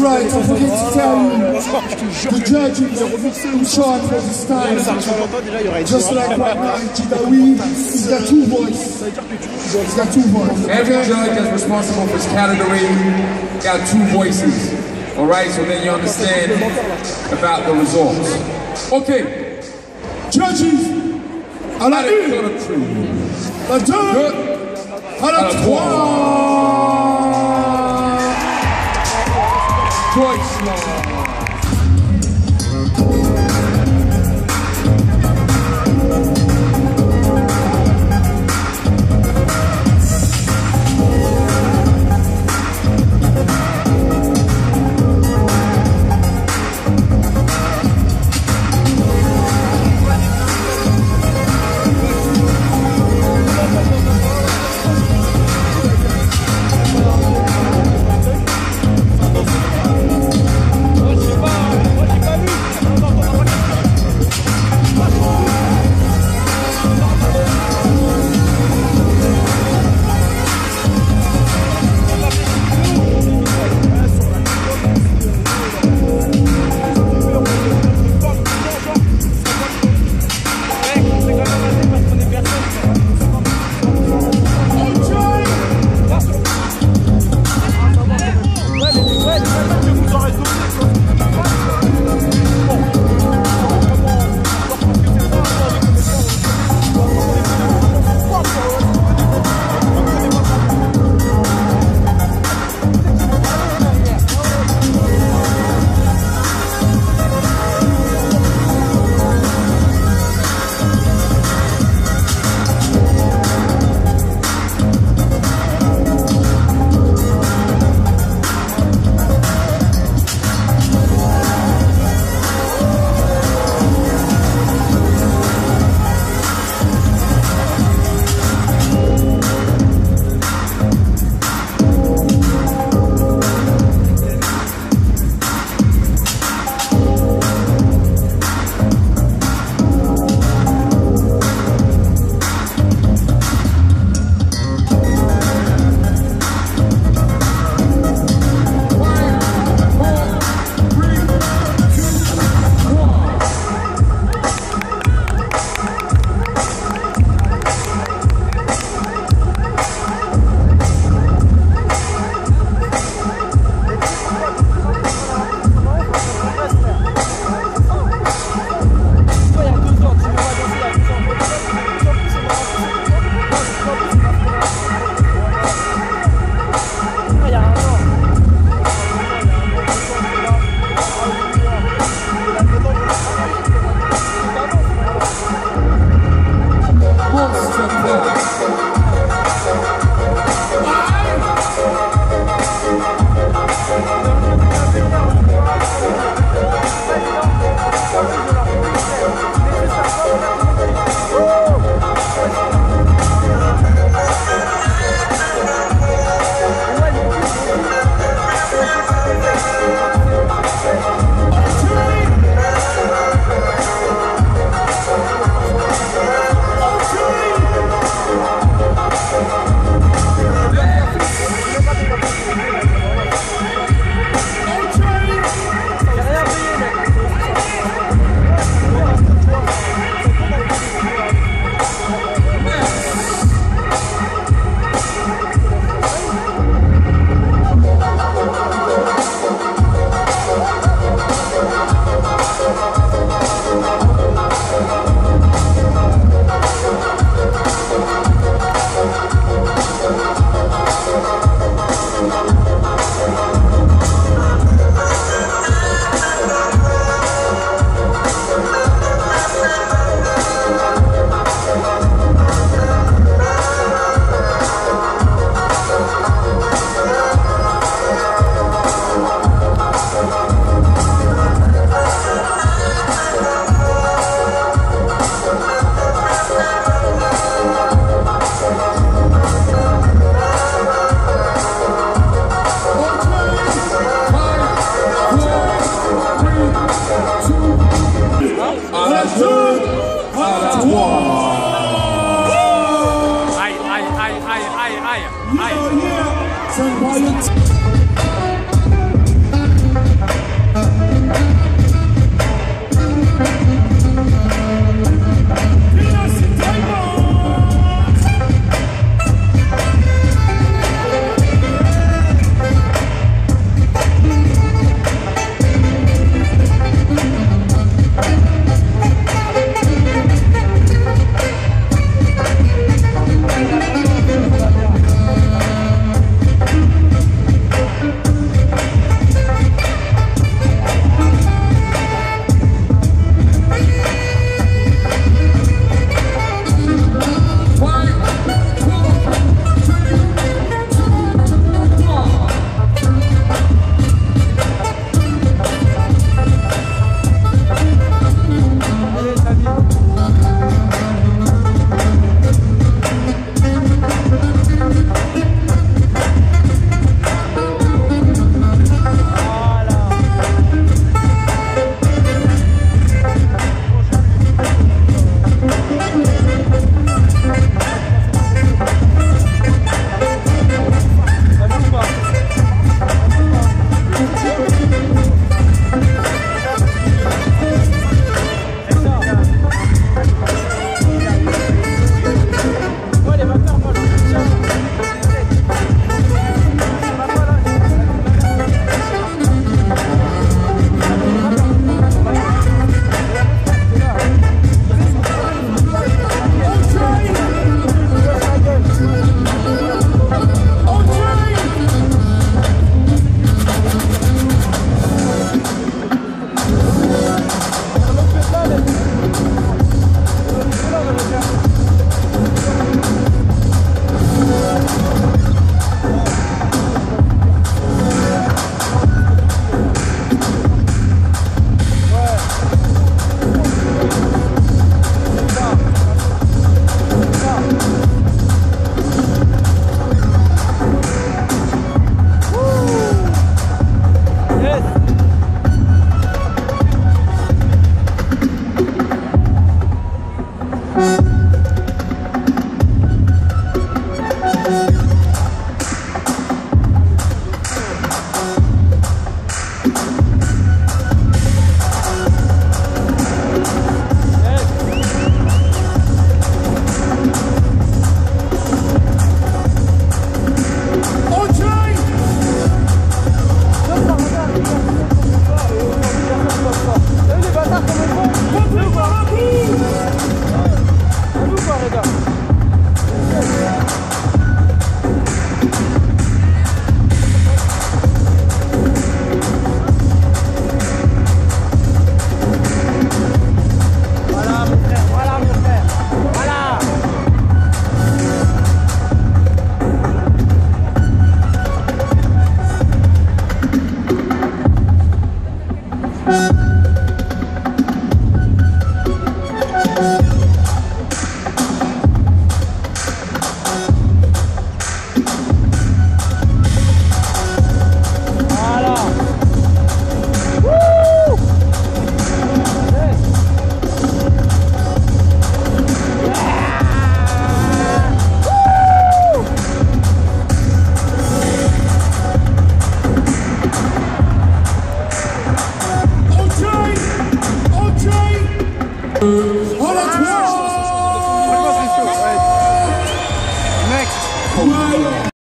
tell you, the judges who short for this time, just like right now, Jidawi, he's got two voices. He's got two voices. Every judge that's responsible for his category got two voices. All right, so then you understand about the results. Okay, Judges, à la une, la deux, Deux, à la à la trois. Deutschland. Aïe,